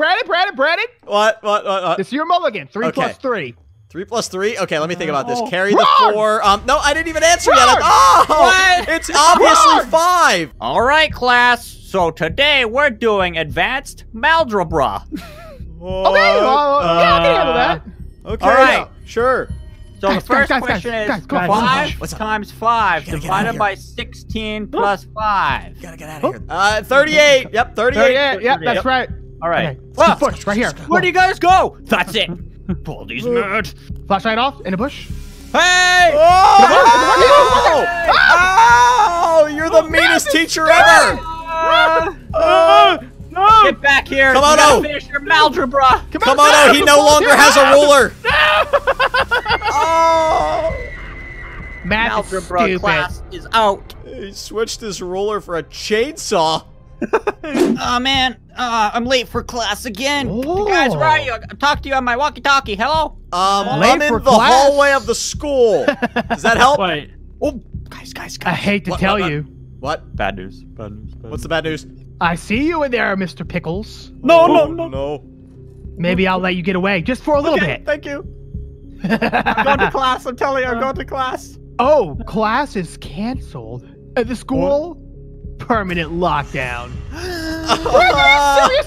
Brandon, Brandon, Brandon. What? What? What? what? This is your mulligan. Three Okay. plus three. Three plus three? Okay, let me think about this. Carry wrong! the four. Um, no, I didn't even answer yet. Wrong! Oh, What? it's obviously Wrong! five. All right, class. So today we're doing advanced malgebra. Okay, well, yeah, I can handle that. Okay. All right. yeah, Sure. So Guys, the first guys, guys, question guys, is guys, five what's times five Gotta get out of divided by sixteen plus five. Gotta get out of here. Uh, 38. Yep, 38. 38. Yep, that's Yep. right. All right. Okay. Well, Bush, right here. where do you guys go? That's it. Baldi's mad. Flashlight off in the bush. Hey! Oh! Oh! You're the oh, meanest teacher ever! Ah! Ah! no! Get back here. Come on, you oh! gotta oh. finish your malgebra. Come on, oh, he no longer has a ah! ruler. Oh! Math is Malgebra stupid. class is out. He switched his ruler for a chainsaw. Oh man, uh, I'm late for class again. You guys, where are you? I talk to you on my walkie-talkie. Hello. Um, Late I'm in for the class? hallway of the school. Does that help? Wait. Oh, guys, guys, I hate to What, tell what, what? you. What? Bad news. Bad news. Bad What's the bad news? I see you in there, Mr. Pickles. No, no, Oh, no. no. Maybe I'll let you get away just for a little Okay, bit. Thank you. I'm going to class. I'm telling you, I'm going to class. Oh, class is canceled. At the school, permanent lockdown. Uh,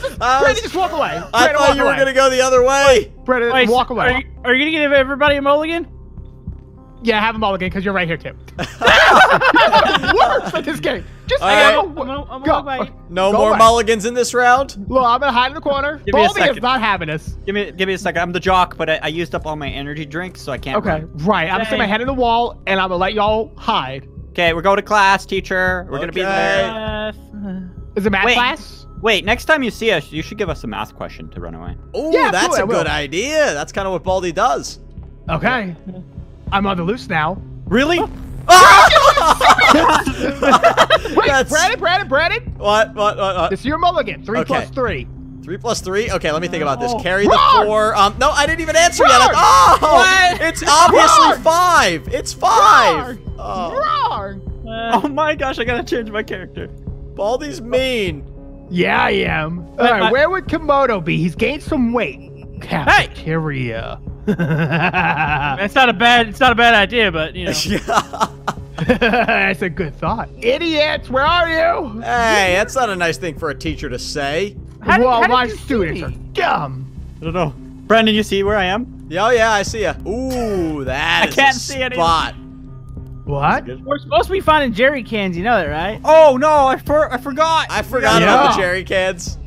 Serious? I Brandon, was- just walk away. I Brandon, thought walk you were gonna go the other way. Brandon, Wait, walk Are away. you, are you gonna give everybody a mulligan? Yeah, have a mulligan because you're right here, Tim. Works at this game. Just All right. go. I'm gonna, I'm Go. gonna walk by. No Go more away. mulligans in this round. Look, I'm gonna hide in the corner. Give me a Baldi is second. not having us. Give me, give me a second. I'm the jock, but I, I used up all my energy drinks, so I can't. Okay, run. right. I'm gonna stick my head in the wall and I'm gonna let y'all hide. Okay, we're going to class, teacher. We're gonna be Okay. there. Is it math Wait. class? Wait, next time you see us, you should give us a math question to run away. Oh, Yeah, that's absolutely, a I will. good idea. That's kind of what Baldi does. Okay. I'm on the loose now. Really? Wait, That's- Brandon, Brandon, Brandon. What? What? What? what? This is your mulligan. Three Okay. plus three. Three plus three? Okay, let me think about this. Oh, Carry wrong! the four. Um, no, I didn't even answer yet. Oh, What? it's obviously Wrong! five. It's five. Wrong. Oh, Wrong. uh, Oh my gosh, I gotta change my character. Baldi's mean. Yeah, I am. All But right, my- where would Camodo be? He's gained some weight. Cafeteria. it's not a bad. It's not a bad idea, but you know. yeah. That's a good thought. Idiots, where are you? Hey, that's not a nice thing for a teacher to say. How did- well, how did my you see students me? are dumb. I don't know. Brandon, you see where I am? Yeah, oh yeah, I see you. Ooh, that I is can't a see anything. Spot. What? We're supposed to be finding jerry cans. You know that, right? Oh no, I for I forgot. I forgot Yeah. about the jerry cans.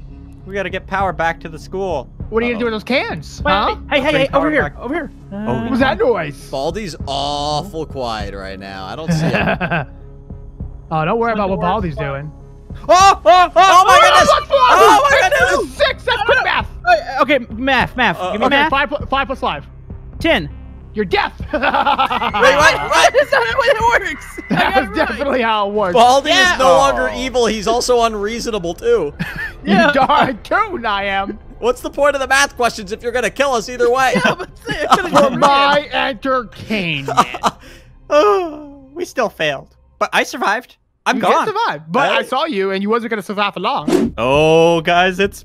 we gotta get power back to the school. What are you gonna do with those cans? Wait, huh? Hey, hey, hey, over here, back. over here. What was that noise? Baldi's awful quiet right now. I don't see him. oh, don't worry about what Baldi's doing. Oh, oh, oh, Oh my goodness! What's four? Oh my goodness! Six, six, that's quick math. Uh, okay, math, math. Uh, Give me Okay, math. five, pl- five plus five. Ten. You're deaf. Wait, what? What? That's not the way it works. That's That got was it right. definitely how it works. Baldi Yeah. is no longer Oh. evil. He's also unreasonable too. Yeah. You darn tootin' I am. What's the point of the math questions if you're gonna kill us either way? For my entertainment. Oh, we still failed, but I survived. I'm you gone. did survive, but I Hey. saw you and you wasn't gonna survive for long. Oh, guys, it's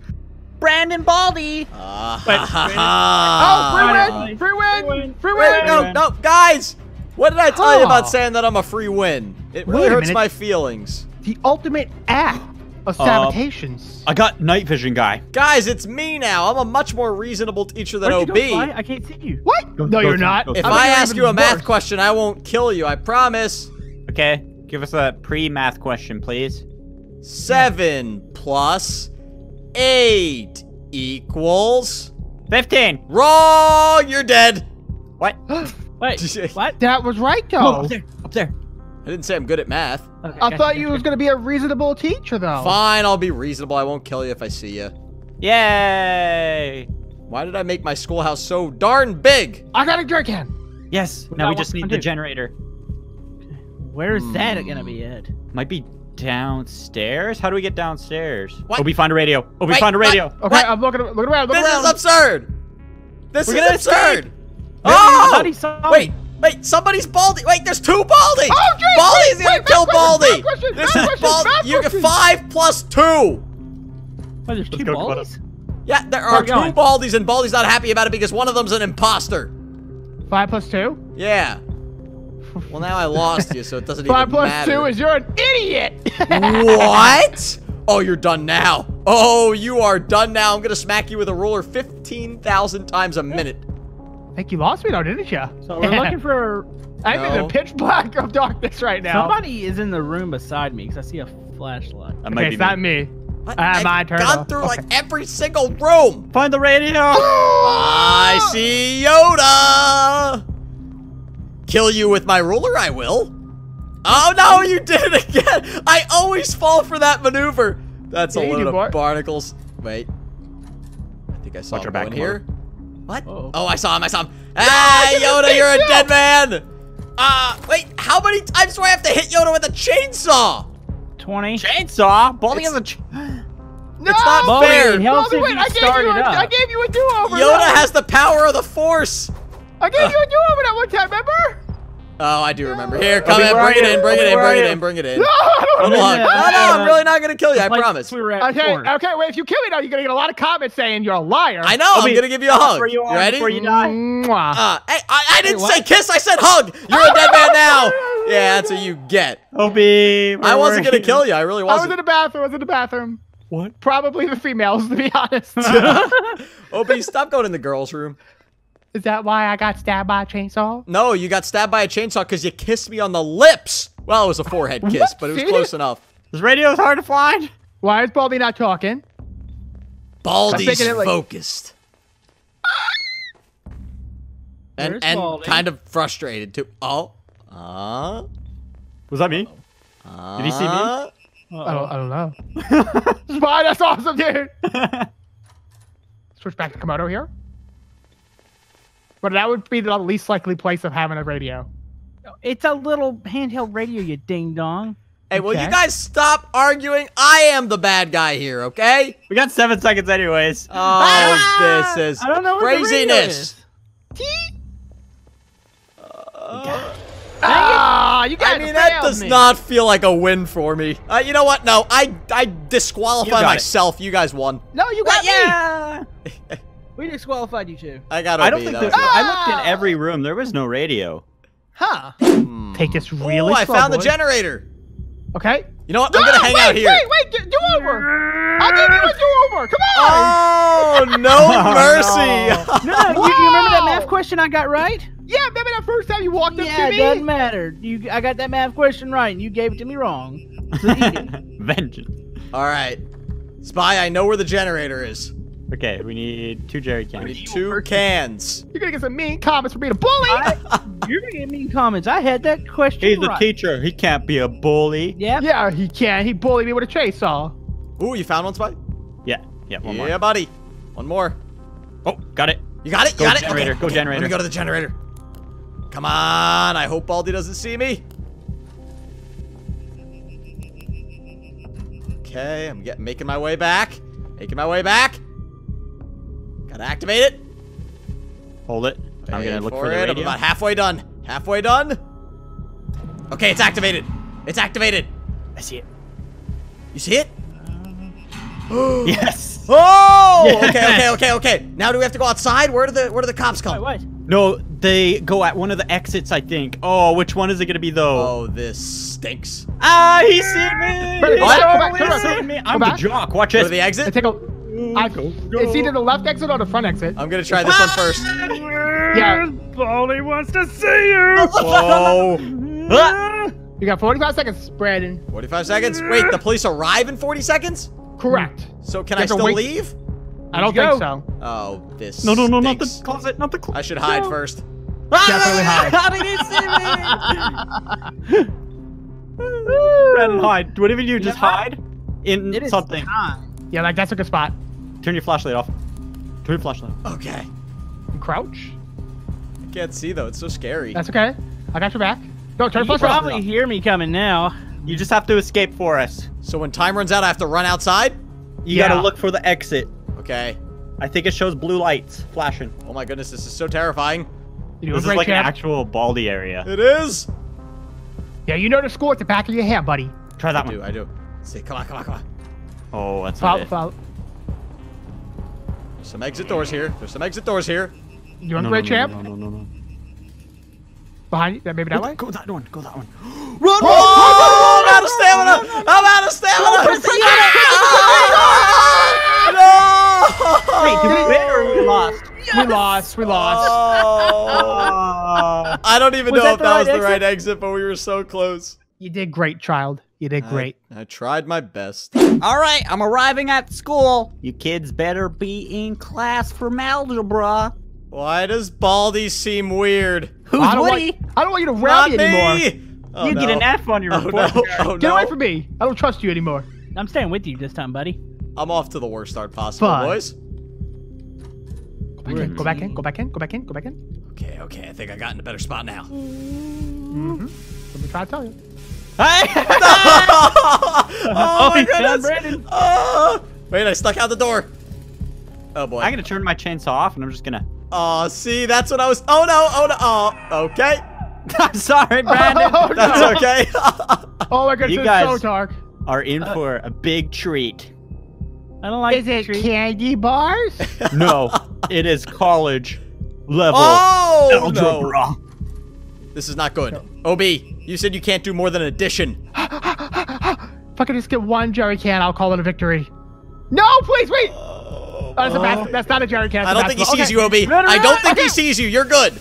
Brandon Baldi. Ah, Wait, ha, ha, wait. ha. oh, free finally. win! Free win! win. Free Wait, win! no, no, guys! What did I tell you Oh. about saying that I'm a free win? It really Wait hurts minute. my feelings. The ultimate act of Uh. I got night vision guy. Guys, it's me now. I'm a much more reasonable teacher than Where'd you OB. go, Fly? I can't see you. what? Go- no, go you're not. go If I I ask you a math worse. question, I won't kill you. I promise. Okay, give us a pre-math question, please. Seven plus eight equals. Fifteen. Wrong! You're dead. What? Wait, what? That was right, Oh, though. up there. Up there. I didn't say I'm good at math. Okay, I gotcha, thought you gotcha. was gonna be a reasonable teacher, though. Fine, I'll be reasonable. I won't kill you if I see you. Yay! Why did I make my schoolhouse so darn big? I got a drink can. Yes. Now we just need the generator. Where's that hmm. gonna be at? Might be downstairs. How do we get downstairs? What? Oh, we find a radio. Oh, we Wait, find a what? radio. Okay, What? I'm looking. Looking around. Looking This around. is absurd. This We're is absurd. I thought Oh! he saw Wait, wait, somebody's Baldi. Wait, there's two Baldis. Oh, Jake, Baldi's wait, gonna wait, kill math question, Baldi. question, this is question, Baldi. You get five plus two. Wait, there's two go, balls. Yeah, there are two? Baldis, and Baldi's not happy about it because one of them's an imposter. Five plus two. Yeah. Well, now I lost you, so it doesn't Five even plus matter. two is you're an idiot. what? Oh, you're done now. Oh, you are done now. I'm gonna smack you with a ruler 15,000 times a minute. I think you lost me though, didn't you? So we're looking for I'm in the pitch black of darkness right now. somebody is in the room beside me because I see a flashlight. That might okay, be it's not me. me. What? Ah, I've my turn. gone through like every single room. Find the radio. I see Yoda. Kill you with my ruler, I will. Oh no, you did it again. I always fall for that maneuver. That's Yeah, a you load of boy. barnacles. Wait. I think I saw Watch him back, in here. What? Uh-oh. Oh, I saw him. I saw him. Hey, give Yoda, you're a chainsaw! dead man. Uh, wait, how many times do I have to hit Yoda with a chainsaw? 20. Chainsaw. Baldi It's- has a. Ch No! It's not Baldi, fair. Baldi, wait, I gave you it a, up. I gave you a do-over. Yoda no. has the power of the Force. I gave you a do-over that one time, remember? Oh, I do remember. Here, come in, bring it in, bring it in, bring it in, bring it in. No, I don't Come know. on. Yeah, No, no, I'm really not gonna kill you. I Like, promise. We were at Okay, four. okay, wait, if you kill me now, you're gonna get a lot of comments saying you're a liar. I know. I'm OB, gonna give you a hug. where you You are ready? before you die. Mwah. Uh, hey, I, I didn't what? say kiss. I said hug. You're a dead man now. Yeah, that's what you get. OB. I wasn't gonna kill you. I really wasn't. I was in the bathroom, I was in the bathroom. What? Probably the females, to be honest. Opie, stop going in the girls' room. Is that why I got stabbed by a chainsaw? No, you got stabbed by a chainsaw because you kissed me on the lips. Well, it was a forehead kiss, but it was close enough. This radio's hard to find. Why is Baldi not talking? Baldi's thinking it like- focused. And, Where's and Baldi? kind of frustrated too. Oh. Uh, Was that me? uh, Did he see me? I don't, I don't know. Spy, that's awesome, dude. Switch back to Camodo here. But that would be the least likely place of having a radio. It's a little handheld radio, you ding dong. Hey, will you guys stop arguing? I am the bad guy here, okay? We got seven seconds, anyways. Oh, this is I don't know where the radio craziness. is. Ah, you guys I mean, that does me. not feel like a win for me. Uh, you know what? No, I I disqualify You got it. myself. You guys won. No, you got me. yeah. We disqualified you two. I got. I don't think that there, was- I looked in ah! every room. There was no radio. Huh. Hmm. Take this really Ooh, I slow, found the generator. Okay. You know what? No, I'm gonna hang wait, out here. Wait, wait, do, do over. I'll give you a do over. Come on. Oh no oh, mercy! No, you, you remember that math question I got right? Yeah, remember that first time you walked up Yeah, to it me? doesn't matter. You, I got that math question right, and you gave it to me wrong. So. Vengeance. All right, Spy. I know where the generator is. Okay, we need two jerry I cans. need two cans. You're gonna get some mean comments for being a bully. I- you're gonna get mean comments. I had that question He's the right. teacher. He can't be a bully. Yeah. yeah, he can. He bullied me with a chainsaw. Ooh, you found one, Spy? Yeah, yeah, one more. yeah, more. buddy. One more. Oh, got it. You got it? You Go got it? generator, Okay, go okay, generator. Let me go to the generator. Come on. I hope Baldi doesn't see me. Okay, I'm getting making my way back. Making my way back. Gotta activate it. Hold it. I'm gonna look for, the it. I'm about halfway done. Halfway done. Okay, it's activated. It's activated. I see it. You see it? Yes. Oh! Yes. Okay, okay, okay, okay. Now do we have to go outside? Where do the where do the cops come? Wait, what? No, they go at one of the exits, I think. Oh, which one is it gonna be though? Oh, this stinks. Ah, he seen me. Wait, He come back, come back, totally come back, seen me. I'm Come the jock. Watch Go to this. the I exit. take a. I, mm. it's either the left exit or the front exit. I'm gonna try this one first. Yeah. Baldi wants to see you. Whoa. You got 45 seconds, Brandon. 45 seconds. Wait, the police arrive in 40 seconds? Correct. So can I still wait- leave? I don't Go. think so. Oh, this. No, no, no, not the closet, not the closet. I should hide first. Definitely hide. How did he see me? Brandon, hide. Whatever you do, just hide in It is something. time. Yeah, like that's a good spot. Turn your flashlight off. Turn your flashlight off. Okay. Crouch. I can't see though. It's so scary. That's okay. I got your back. No, turn You the flashlight probably off. hear me coming now. You just have to escape for us. So when time runs out, I have to run outside? You Yeah. gotta look for the exit. Okay. I think it shows blue lights flashing. Oh my goodness, this is so terrifying. You This is great like an actual Baldi area. It is. Yeah, you know the score at the back of your hand, buddy. Try I that do, one. I do. See, come on, come on, come on. Oh, that's Follow, not it. follow. Some exit doors here. There's some exit doors here. You want No, to play no, champ? no, no, no, no. Behind you? Maybe that way? Go that one. Go that one. Run! Oh, I'm out of stamina! I'm out of stamina! Ah! Wait, did we win or we lost? We lost. We lost. Oh. I don't even Was know that if that right was the right exit, but we were so close. You did great, child. You did great. I, I tried my best. All right, I'm arriving at school. You kids better be in class for algebra. Why does Baldi seem weird? Who's I don't Woody? Want, I don't want you to Not me anymore. Oh, you no. get an F on your Oh report. no! Oh Get no! away from me. I don't trust you anymore. I'm staying with you this time, buddy. I'm off to the worst start possible, Fine. boys. Go back in. Go back in. Go back in. Go back in. Go back in. Okay, okay. I think I got in a better spot now. Mm-hmm. Let me try to tell you. Hey! oh my goodness! Brandon. Ah! wait, I stuck out the door. Oh boy. I'm gonna turn my chainsaw off, and I'm just gonna. Oh, see, that's what I was. Oh no! Oh no! Oh, okay. I'm sorry, Brandon. Oh, no. That's okay. Oh my goodness, You it's so guys- dark. Are in for a big treat. I don't like Is it trees. candy bars? No, it is college level oh no! This is not good. Ob, you said you can't do more than addition. if I could just get one jerry can, I'll call it a victory. No, please wait. Oh, oh that's, a bas- that's not a jerry can. I don't think he sees Okay. you, Ob. Run I don't around. think he sees you. You're good.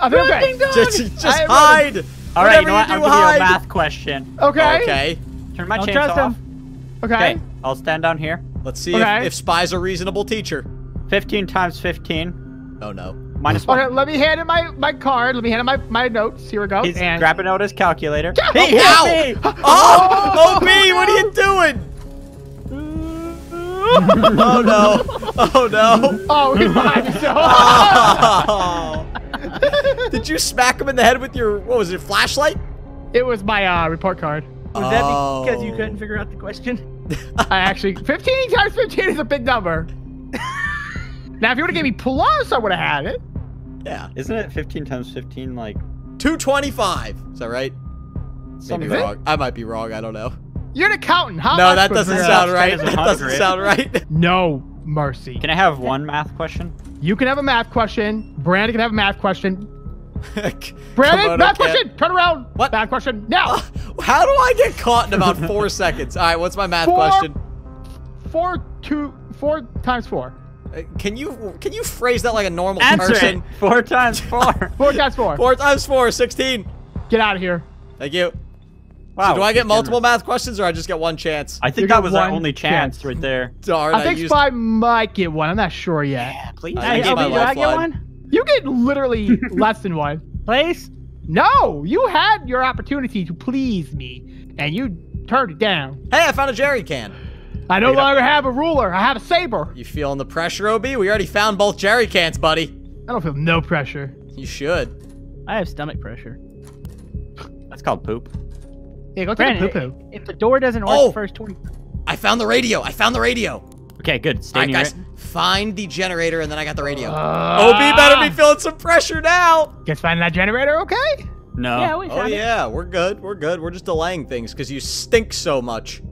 I think I'm okay. Just, just I am hide. All right, you Whatever know what? do, I'll give you a math question. Okay. Okay. Turn my Don't chainsaw trust off. him. Okay. Okay, I'll stand down here. Let's see Okay. if, if Spy's a reasonable teacher. 15 times 15 Oh no. minus one. Okay, let me hand in my, my card. Let me hand in my, my notes. Here we go. He's and grabbing out his calculator. Yeah. He hit me! Oh, Ob, what are you doing? oh no. Oh no. Oh, he's behind me. So. Oh. Did you smack him in the head with your what was it, flashlight? it was my uh, report card. Was that Oh. because you couldn't figure out the question? I actually 15 times 15 is a big number. Now, if you would have gave me plus, I would have had it. Yeah. Isn't it 15 times 15 like 225. Is that right? Maybe something? wrong. I might be wrong. I don't know. You're an accountant. How No, that doesn't sound right. That doesn't sound right. No mercy. Can I have one math question? You can have a math question. Brandon can have a math question. Brandon, on, math question. Turn around. What? Math question now. How do I get caught in about four seconds? All right, what's my math Four. question? Four two four times four. Uh, Can you can you phrase that like a normal Answer person? it. Four times four. Four times four. Four times four, 16. Get out of here. Thank you. Wow. So do I get multiple math questions or I just get one chance? I think You that was our only chance chance. right there. Darn, I think used- Spy might get one. I'm not sure yet. Yeah, please. I Hey, used OB, do I get one? You get literally less than one. Please? No, you had your opportunity to please me, and you turned it down. Hey, I found a jerry can. I no Pick up. longer have a ruler. I have a saber. You feeling the pressure, Ob? We already found both jerry cans, buddy. I don't feel no pressure. You should. I have stomach pressure. That's called poop. Yeah, go take a Brandon, poo poo. if the door doesn't work Oh. the first 20 I found the radio. I found the radio. Okay, good. Stay All right, guys, it. find the generator and then I got the radio. Uh, Ob better be feeling some pressure now. Guess find that generator, okay? No. Yeah, we Oh found it. yeah, we're good. We're good. We're just delaying things because you stink so much.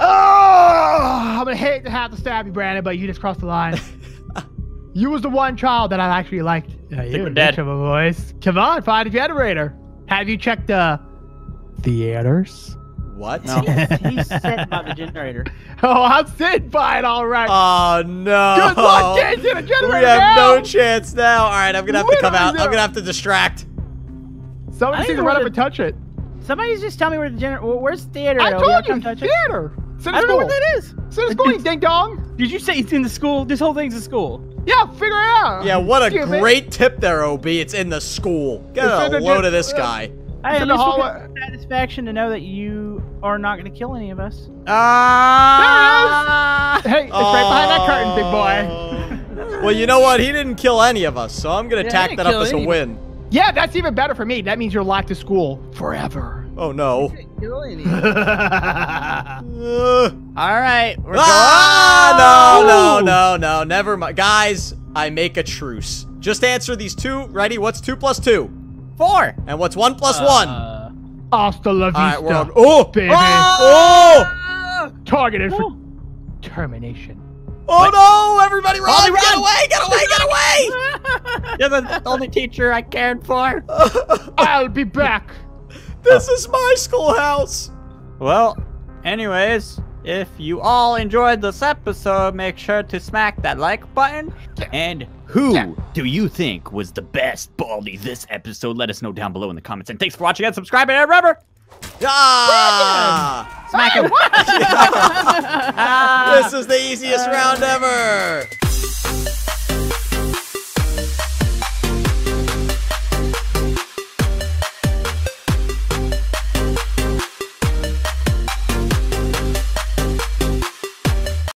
Oh, I'm gonna hate to have to stab you, Brandon, but you just crossed the line. you was the one child that I actually liked. Uh, you we're a dead. bitch of a voice. Come on, find a generator. Have you checked the theaters? What? No. He said about the generator. Oh, I'm sitting by it all right. Oh no. Good luck getting to the generator We have now. no chance now. All right, I'm gonna have to come Literally out. I'm gonna have to distract. Somebody I needs to run up the- and touch it. Somebody's just tell me where the generator. Where's the theater? I OB? told you, come touch it. Theater. Sit I don't know what that is. Sit in school, you ding dong. Did you say it's in the school? This whole thing's in school. Yeah, figure it out. Yeah, what a Excuse me. great tip there, Ob. It's in the school. Get It's a load gen- of this guy. I in at the least will get satisfaction to know that you are not going to kill any of us. Ah! Hey, it's right behind that curtain, big boy. boy. well, you know what? He didn't kill any of us, so I'm gonna Yeah, tack that up as a win. Yeah, that's even better for me. That means you're locked to school forever. Oh no. Uh, All right, we're ah, no, no, no, no. Never mind, guys. I make a truce. Just answer these two. Ready? What's two plus two? Four. And what's one plus one? Uh, Hasta la vista, right, we're on. Oh, baby. oh! Targeted for Oh. termination. Oh no! Everybody run! Baldi, Get run! away! Get away! Get away! You're the only teacher I cared for. I'll be back. This is my schoolhouse. Well, anyways, if you all enjoyed this episode, make sure to smack that like button. And who do you think was the best Baldi this episode? Let us know down below in the comments. And thanks for watching and subscribing. And remember, Ah! smack him. This is the easiest round ever.